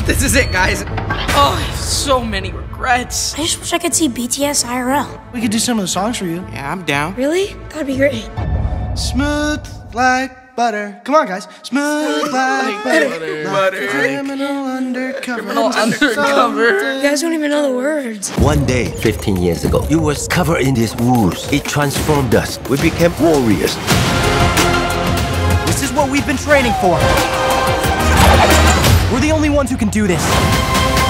Oh, this is it, guys. Oh, I have so many regrets. I just wish I could see BTS IRL. We could do some of the songs for you. Yeah, I'm down. Really? That'd be great. Smooth like butter. Come on, guys. Smooth like butter. Butter. Criminal undercover. Criminal undercover. You guys don't even know the words. One day, 15 years ago, you was covered in these wounds. It transformed us. We became warriors. This is what we've been training for the only ones who can do this.